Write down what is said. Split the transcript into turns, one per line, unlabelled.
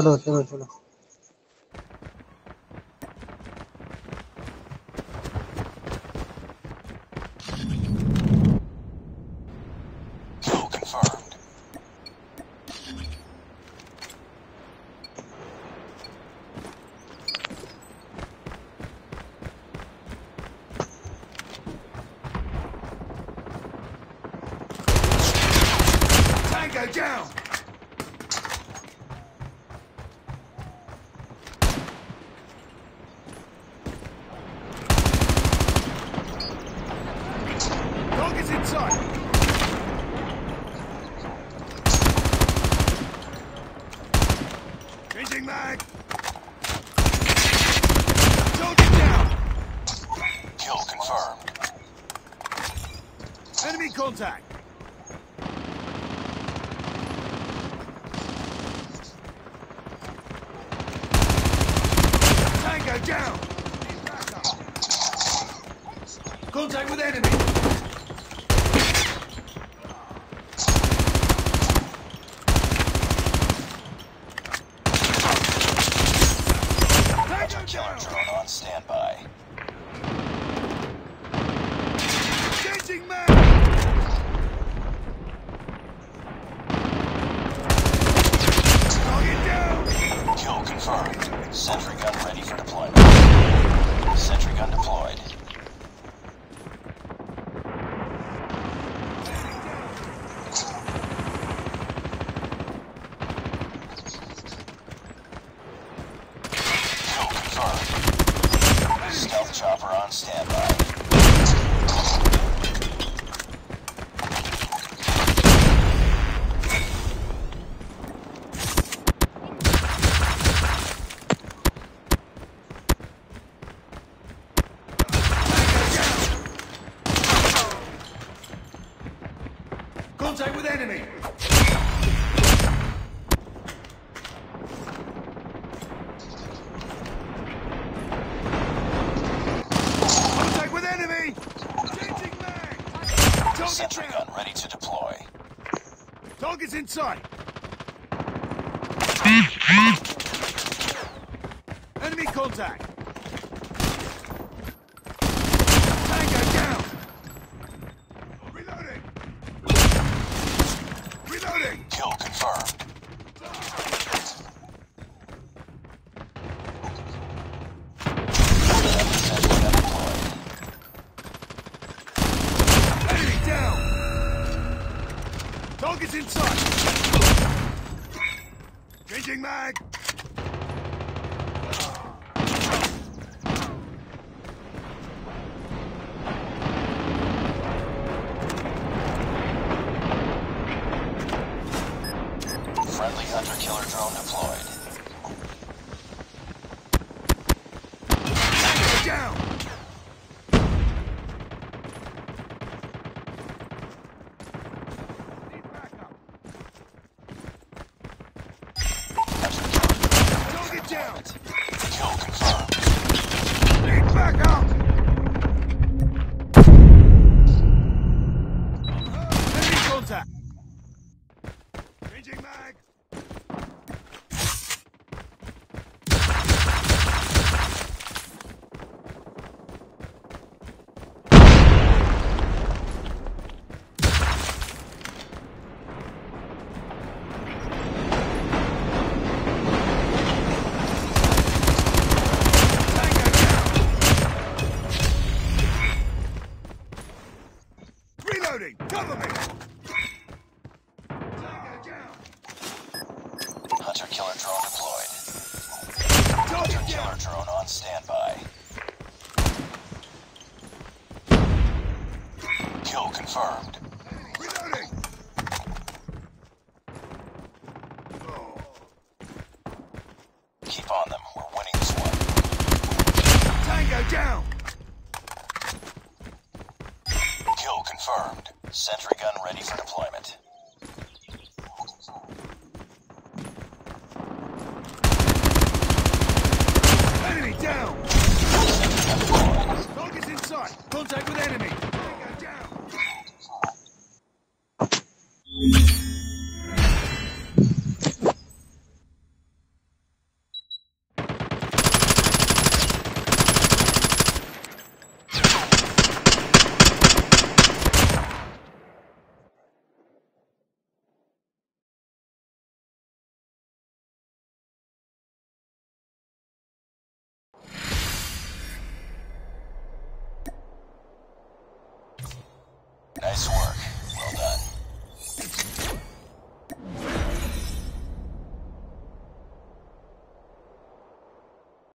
চলো চলো
চলো down! Mag! Target down!
Kill confirmed.
Enemy contact! Tango down! Contact with enemy! Tango
Killer
down!
drone on standby.
Changing mag! Target down!
Kill confirmed. Sentry gun ready for deployment. Sentry gun deployed. Kill confirmed. Stealth chopper on standby.
Contact with enemy! Contact with enemy! Changing mag! Target
Sentry
down!
gun ready to deploy.
Target's inside! Enemy contact! Target's inside! Changing mag!
Friendly hunter killer drone deployed.
Tango down! Need backup.
Hunter killer drone ready for
Target down!
deployment. Kill confirmed.
Need backup! Enemy contact! Changing mag! Tango down! Reloading! Cover me! Tango down!
Hunter killer drone deployed. Hunter killer drone on standby. Kill confirmed.
Reloading!
Keep on them. We're winning this one.
Tango down!
Kill confirmed. Sentry gun ready for deployment.
Enemy down! Target's inside! Contact with enemy! Nice work.